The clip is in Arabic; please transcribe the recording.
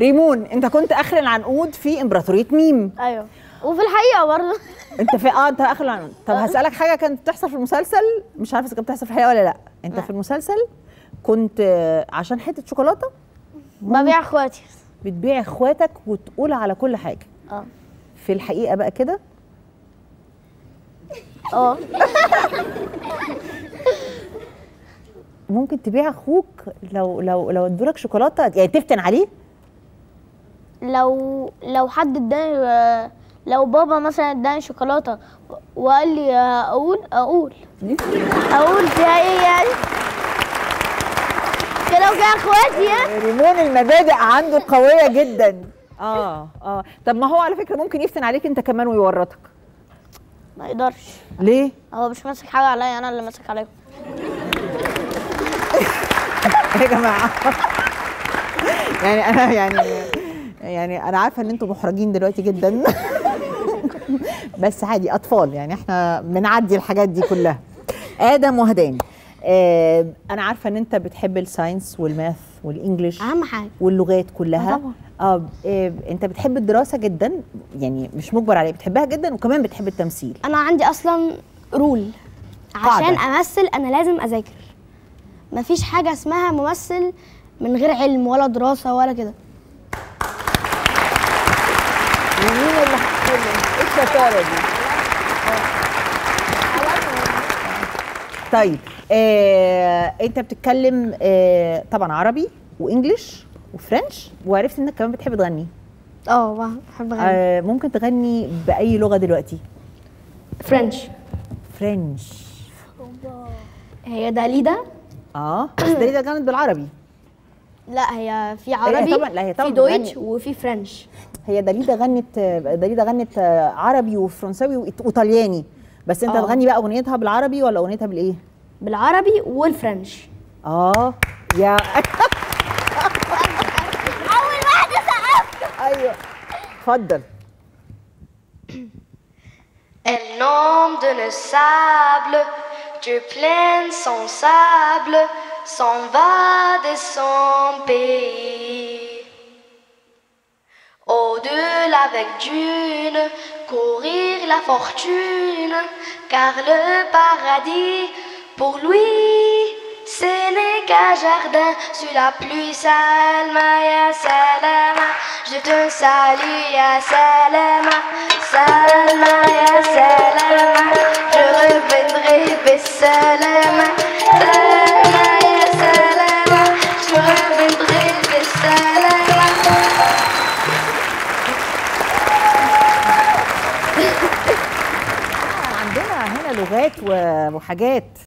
ريمون انت كنت آخر العنقود في إمبراطورية ميم. أيوه. وفي الحقيقة برضه. انت في آه انت آخر العنقود. طب هسألك حاجة كانت بتحصل في المسلسل مش عارفه إذا كانت بتحصل في الحقيقة ولا لأ. انت لا. في المسلسل كنت آه، عشان حتة شوكولاتة؟ ببيع أخواتي. بتبيع أخواتك وتقول على كل حاجة. آه. في الحقيقة بقى كده؟ آه. ممكن تبيع أخوك لو لو لو ادولك شوكولاتة يعني تفتن عليه؟ لو لو حد اداني لو بابا مثلا اداني شوكولاتة وقال لي أقول أقول. أقول فيها إيه يعني؟ كده لو جه أخواتي ريمون المبادئ عنده قوية جدا. آه آه. طب ما هو على فكرة ممكن يفتن عليك أنت كمان ويورطك. ما يقدرش. ليه؟ هو مش ماسك حاجة عليا أنا اللي ماسك عليهم يا جماعة. يعني أنا يعني يعني أنا عارفة إن أنتم محرجين دلوقتي جدا. بس عادي أطفال يعني إحنا بنعدي الحاجات دي كلها. آدم وهدان آه أنا عارفة إن أنت بتحب ال science وال math وال English أهم حاجة. واللغات كلها. آه طبعا. آه آه، أنت بتحب الدراسة جدا؟ يعني مش مجبر عليها بتحبها جدا وكمان بتحب التمثيل. أنا عندي أصلا رول عشان قاعدة. أمثل أنا لازم أذاكر. مفيش حاجة اسمها ممثل من غير علم ولا دراسة ولا كده ومين اللي هتتكلم؟ إيه الشطاره دي؟ طيب آه، انت بتتكلم آه، طبعا عربي وإنجليش وفرنش وعرفت إنك كمان بتحب تغني. آه بحب أغني. آه، ممكن تغني بأي لغة دلوقتي؟ فرنش. فرنش. هي داليدا. آه بس دليل غنت بالعربي. لا هي في عربي طبعاً- لا، هي طبعاً في دويتش. وفي فرنش هي دليدا غنت دليدا غنت عربي وفرنساوي وإيطالياني بس أنت آه. تغني بقى أغنيتها بالعربي ولا أغنيتها بالإيه؟ بالعربي والفرنش آه يا أول واحدة سقفت أيوه اتفضل Elle nombre de Dieu pleine son sable, s'en va de son pays. Au-delà avec dune, courir la fortune, car le paradis, pour lui, ce n'est qu'un jardin sous la pluie. Salma ya je te salue ya salama, salma ya salama, je reviendrai bisalama, و- وحاجات.